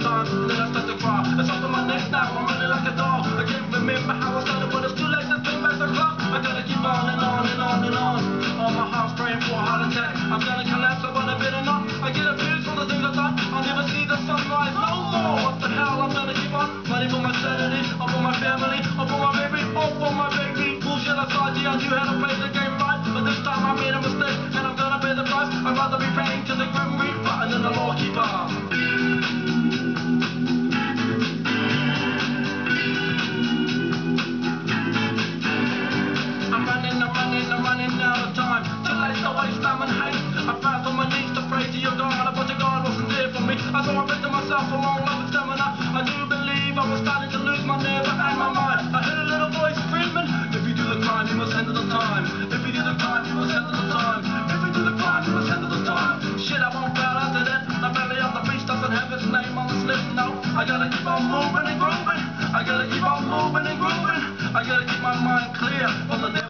time, and then I start to cry. It's up to my neck now, I'm running like a dog. I can't remember how I started, but it's too late to turn back the clock. I gotta keep on and on and on and on. All my heart's praying for a heart attack. I'm gonna collapse, I'm gonna bid enough. I get a abused for the things I thought. I'll never see the sunrise no more. What the hell, I'm gonna keep on fighting for my sanity, or for my family, or for my baby, or for my baby. Bullshit aside, yeah, I knew how to play the game right. But this time I made a mistake, and I'm gonna pay the price. I'd rather be voice screaming, If you do the crime, you must handle the time. If you do the crime, you must mind clear.